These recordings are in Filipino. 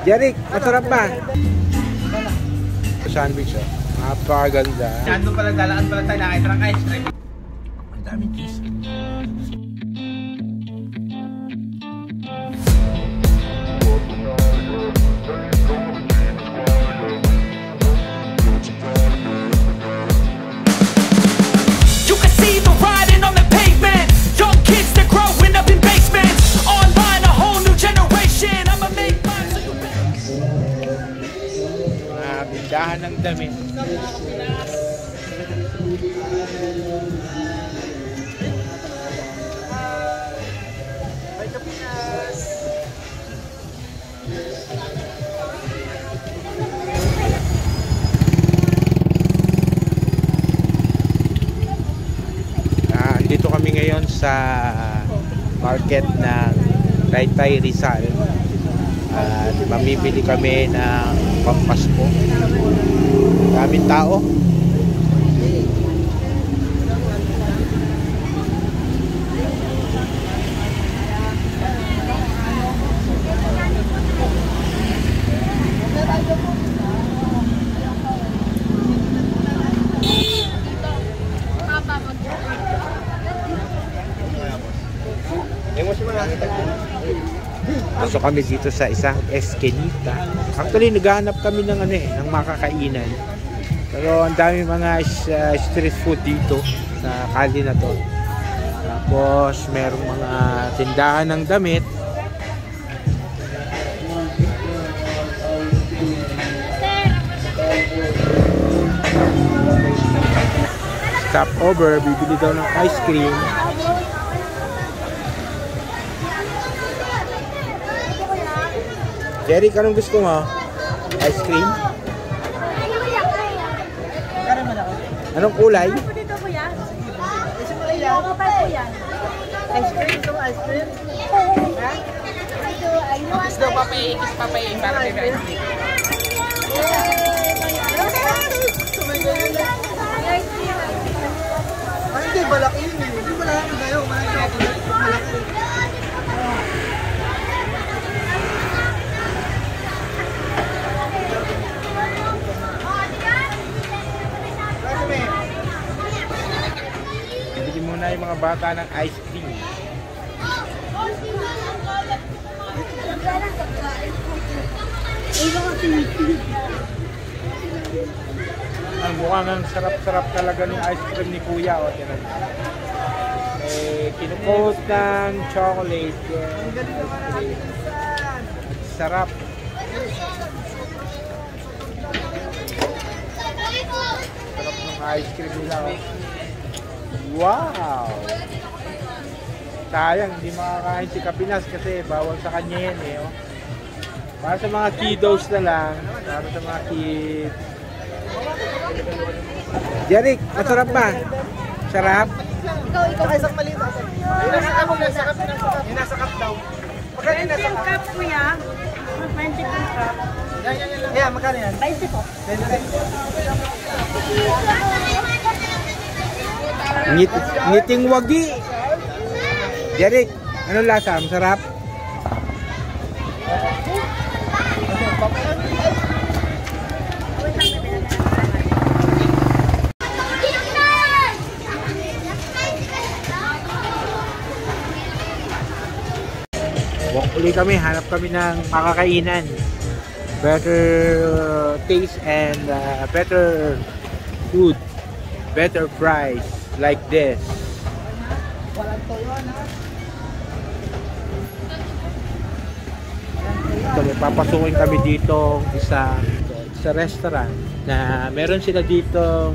Jeric, masarap ba? Sandwich oh. Napakaganda. Nandun pala, dalaan pala tayo, nakita ng ice cream. Ang daming cheese. Bindahan ng damit. Ah, andito kami ngayon sa market ng Taytay Rizal. At mamimili kami ng pampasko. Daming tao. Pasok kami dito sa isang eskenita. Actually, naghahanap kami ng ano eh, ng makakainan. Pero ang dami mga uh, street food dito sa kali na to. Tapos, merong mga tindahan ng damit. Stop over, bibili daw ng ice cream. Jerry, anong gusto mo? Ice cream? Anong kulay? Yan. Ice cream, ito ice cream. Ha? Ayun. Gusto papay, ikis papay, para may ice cream. Ano hindi, malaki yun eh. Hindi malaki na yun. Yung mga bata ng ice cream. Ang mukhang ang sarap-sarap talaga ng ice cream ni Kuya. O, tinan mo. Eh, kinukoat ng chocolate. Yan. Sarap. Sarap ng ice cream nila. Oh. Wow! Sayang, hindi makakain si Kapinas kasi bawal sa kanya yan eh. Oh. Para sa mga kiddos na lang. Para sa mga kids. Jeric, masarap ba? Sarap? Ikaw, ikaw. Ay, isang maliit. Yung nasa cup, cup, nasa cup. Yung nasa cup daw. Magkano yung nasa cup? kuya. 20 yung cup. Yan, yan, yan. Yeah, magkano yan? 20 po. Ngit ngiting wagi. Jeric, anong lasa? Masarap? Walk uli kami, hanap kami ng makakainan. Better uh, taste and uh, better food. Better price like this. So, papasukin kami dito isa sa restaurant na meron sila ditong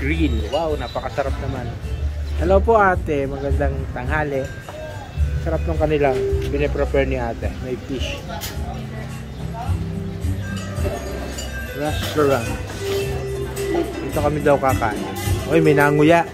grill. Wow, napakasarap naman. Hello po ate, magandang tanghali. Sarap ng kanilang piniprepare ni ate. May fish. Restaurant. Dito kami daw kakain. Uy, may nanguya.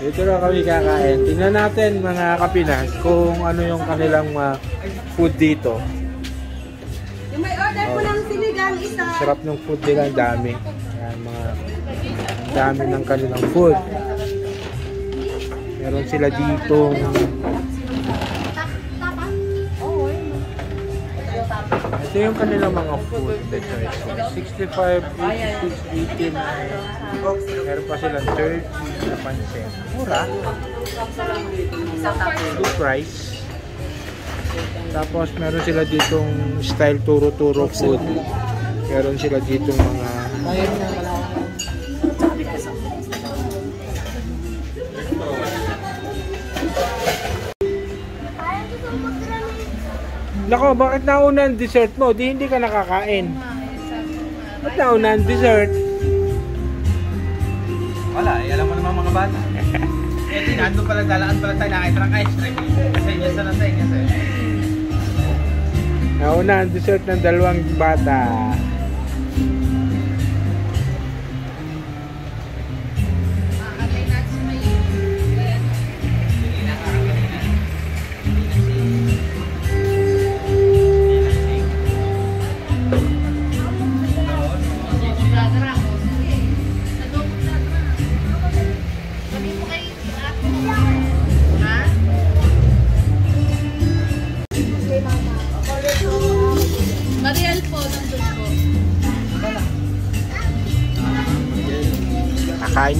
Dito na kami kakain. Tingnan natin mga kapinas kung ano yung kanilang mga food dito. Yung may order po ng sinigang isa. Sarap ng food nila, ang dami. Yan, mga dami ng kanilang food. Meron sila dito Ito yung kanilang mga food. Ito, ito. 65, 86, 89. Meron pa silang 30 na pansin. Mura. Good price. Tapos meron sila ditong style turo-turo food. Meron sila ditong mga Nako, bakit nauna ang dessert mo? Di hindi ka nakakain. Ba't nauna ang dessert? Wala, eh, alam mo naman mga bata. eh, di, nandun pala, dalaan pala tayo, nakita ng ice cream. Kasi yun sa nasa inyo sa'yo. Nauna ang dessert ng dalawang bata.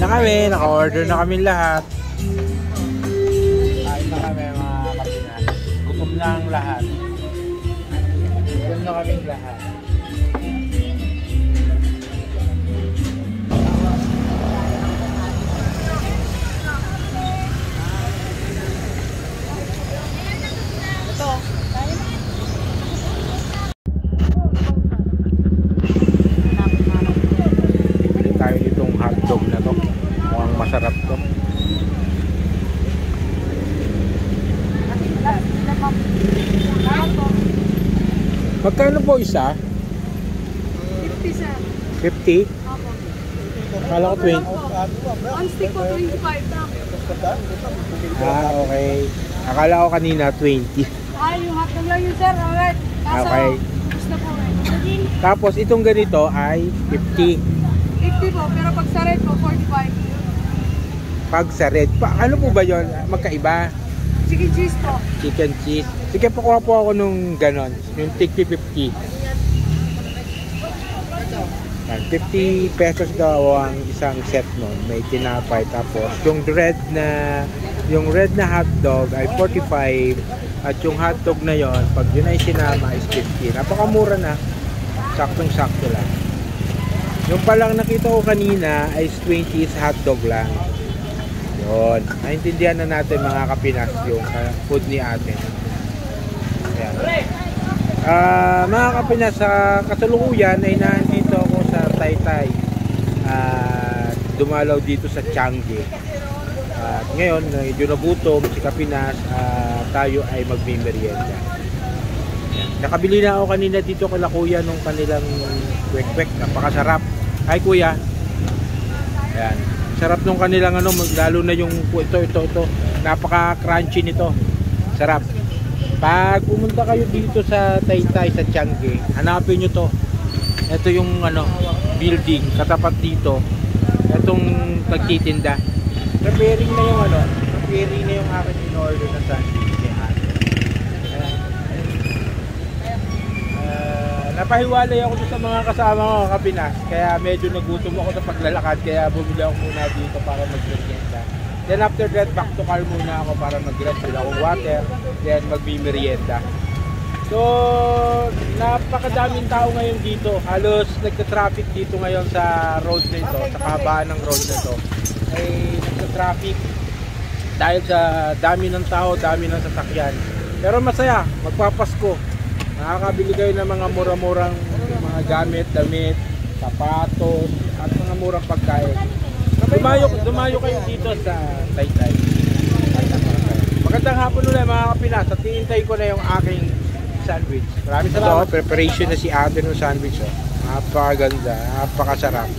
Na kami, naka-order na kami lahat. Kain na kami mga kapinas. Gutom na ang lahat. Gutom na kaming lahat. Magkano po isa? 50 sir. 50? Opo. Kala ko 20. On stick po, 25 lang. Ah, okay. Akala ko kanina 20. Ah, yung hotdog lang yun sir. Alright. Kaso, Okay. gusto po eh. Tapos itong ganito ay 50. 50 po, pero pag sa red po, 45. Pag sa red, pa, ano po ba yon? Magkaiba? Chicken cheese po. Chicken cheese. Sige, pakuha po ako nung ganon. Yung tig 50. Yan, 50 pesos daw ang isang set nun. May tinapay. Tapos yung red na yung red na hotdog ay 45 at yung hotdog na yon pag yun ay sinama is 50. Napakamura na. Saktong sakto lang. Yung palang nakita ko kanina ay 20 is hotdog lang. Yun. Naintindihan na natin mga kapinas yung uh, food ni ate. Ayan. Ah, mga kapinas, sa kasalukuyan ay nandito ako sa Taytay. Ah, dumalaw dito sa Changi. At ngayon, medyo nagutom si Kapinas, ah, tayo ay magmimerienda. Nakabili na ako kanina dito kala kuya nung kanilang kwek-kwek. Napakasarap. Hi kuya. Ayan. Sarap nung kanilang ano, lalo na yung ito, ito, ito. Napaka-crunchy nito. Sarap. Pag pumunta kayo dito sa Taytay, sa Changi, hanapin nyo to. Ito yung ano, building, katapat dito. Itong nagtitinda. Preparing na yung ano, preparing na yung akin in-order na sandwich napahiwalay ako sa mga kasama ko kapinas kaya medyo nagutom ako sa paglalakad kaya bumili ako muna dito para magmerienda then after that back to car muna ako para mag-rest with akong water then magmimerienda so napakadaming tao ngayon dito. Halos nagka-traffic dito ngayon sa road na ito sa kahabaan ng road na ito. Ay nagka-traffic dahil sa dami ng tao, dami ng sasakyan. Pero masaya, magpapasko Nakakabili kayo ng mga mura-murang mga gamit, damit, sapatos, at mga murang pagkain. Dumayo, dumayo kayo dito sa Taytay. Magandang hapon ulit mga kapinas. At hihintay ko na yung aking sandwich. Maraming salamat. Ito, preparation na si ate ng sandwich. Oh. Napakaganda, napakasarap.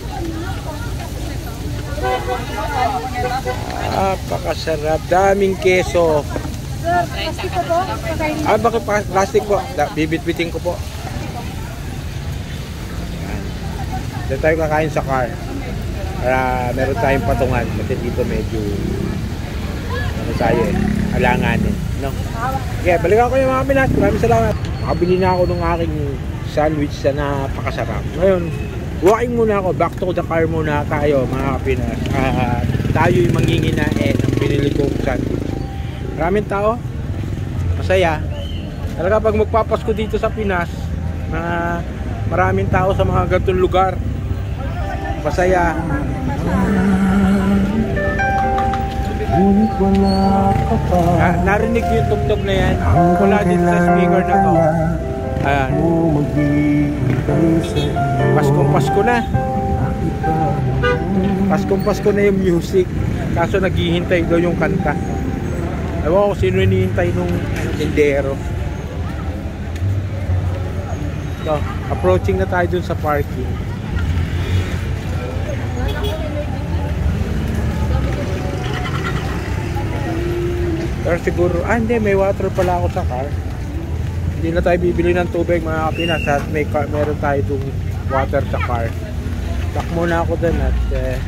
Napakasarap. Daming keso. Sir, plastic po po. Ah, bakit plastic po? Bibitbitin ko po. Yan. Diyan tayo kakain sa car. Para meron tayong patungan. Kasi dito medyo ano tayo eh, alanganin. No? Okay, balikan ko yung mga Pinas. Maraming salamat. Nakabili na ako ng aking sandwich na napakasarap. Ngayon, walking muna ako. Back to the car muna tayo mga Pinas. Ah, tayo yung manginginain ng binili kong sandwich. Maraming tao. Masaya. Talaga pag magpapasko dito sa Pinas, na maraming tao sa mga ganitong lugar. Masaya. Na, narinig ko yung tugtog na yan. Wala din sa speaker na to. Ayan. Paskong Pasko na. Paskong Pasko na yung music. Kaso naghihintay daw yung kanta. Ewan ko sino hinihintay nung tindero. So, approaching na tayo dun sa parking. Pero siguro, ah hindi, may water pala ako sa car. Hindi na tayo bibili ng tubig mga kapinas at may car, meron tayo itong water sa car. Tak muna ako dun at eh,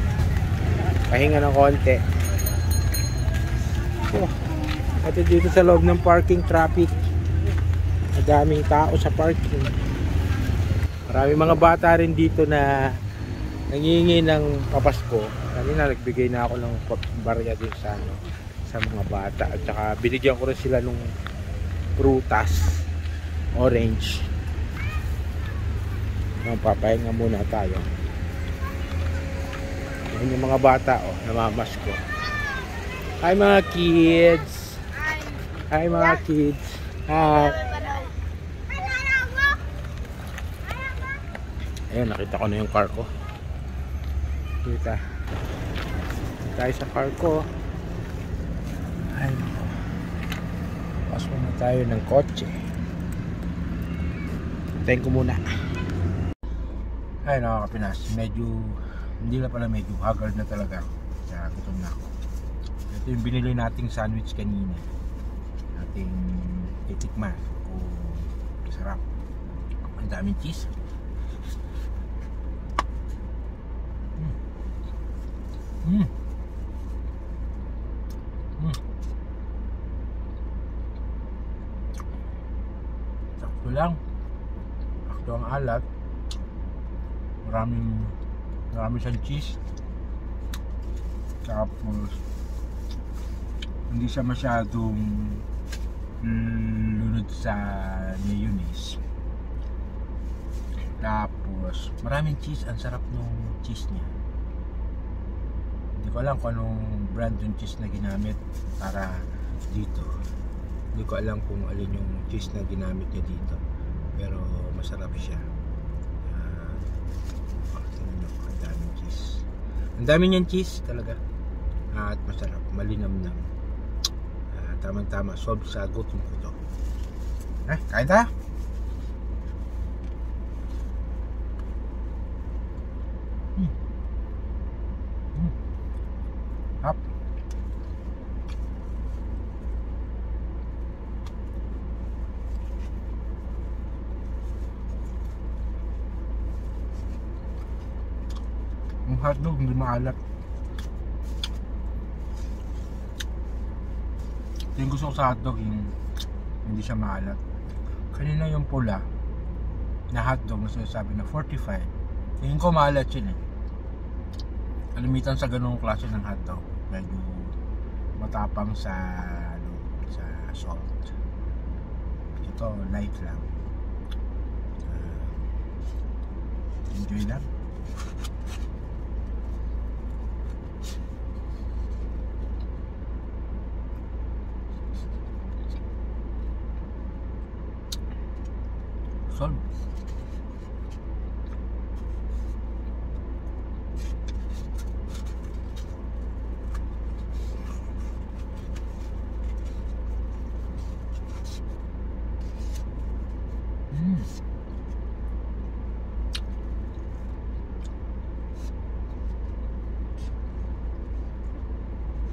pahinga ng konti. Oh, at dito sa loob ng parking traffic, madaming tao sa parking. Marami mga bata rin dito na nangingi ng papasko. Kanina nagbigay na ako ng barya din sa ano, sa mga bata. At saka binigyan ko rin sila nung prutas orange. Papahinga muna tayo. Yan yung mga bata oh namamasko. Hi mga kids hi mga kids hi ayun nakita ko na yung car ko kita tayo sa car ko ay, nako. Pasok na tayo ng kotse. Tayin ko muna. Ay, nako kapinas. Medyo, hindi na pala medyo haggard na talaga. Kaya gutom na ako. Ito yung binili nating sandwich kanina. Ating titikman. Kung sarap. Ang daming cheese. Mm. Mm. Mm. Sakto lang. Sakto ang alat. Maraming marami siyang cheese. Tapos hindi siya masyadong lunod sa mayonnaise. Tapos maraming cheese. Ang sarap nung cheese niya. Hindi ko alam kung anong brand yung cheese na ginamit para dito. Hindi ko alam kung alin yung cheese na ginamit niya dito. Pero masarap siya. Uh, ang dami niyang cheese talaga. at masarap, malinamnam. Uh, Tamang-tama, solve sa gutom ko to. Eh, kain tayo. Hmm. Hmm. Hap. Yung hotdog hindi maalat. Yung gusto ko sa hotdog yung hindi siya maalat. Kanina yung pula na hotdog na sinasabi na 45. Tingin ko maalat yun eh. Kalimitan sa ganung klase ng hotdog. Medyo matapang sa ano, sa salt. Ito light lang. Ah, enjoy lang. Solve. Mm.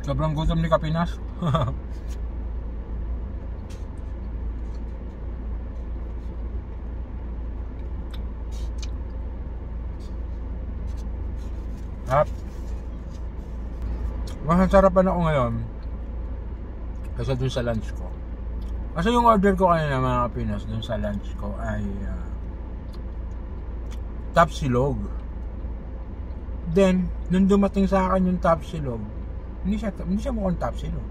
Sobrang gutom ni Kapinas. Hap. Masasarapan ako ngayon. Kaysa dun sa lunch ko. Kasi yung order ko kanina mga Pinas dun sa lunch ko ay uh, tapsilog. Then, nung dumating sa akin yung tapsilog, hindi siya, hindi siya mukhang tapsilog.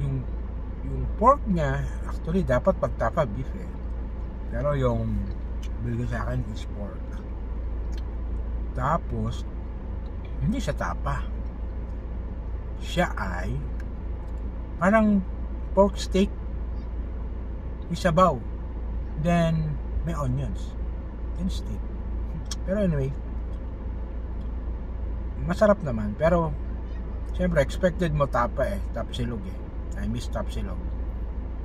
Yung, yung pork niya, actually, dapat pagtapa beef eh. Pero yung bigay sa akin is pork. Tapos, hindi siya tapa. Siya ay parang pork steak isabaw. Then, may onions. Then steak. Pero anyway, masarap naman. Pero, syempre, expected mo tapa eh. Tapsilog eh. I miss tapsilog.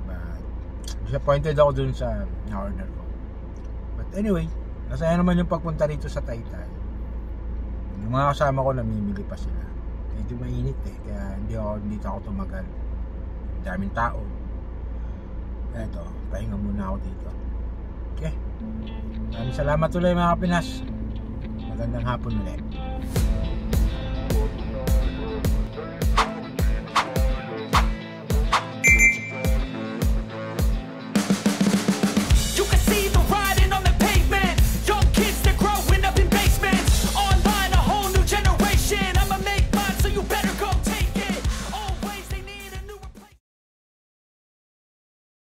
But, disappointed ako dun sa na-order ko. But anyway, masaya naman yung pagpunta rito sa Taytay. Yung mga kasama ko namimili pa sila. Medyo mainit eh. Kaya hindi ako, dito ako tumagal. Daming tao. Eto, pahinga muna ako dito. Okay. Maraming salamat ulit mga Pinas. Magandang hapon ulit.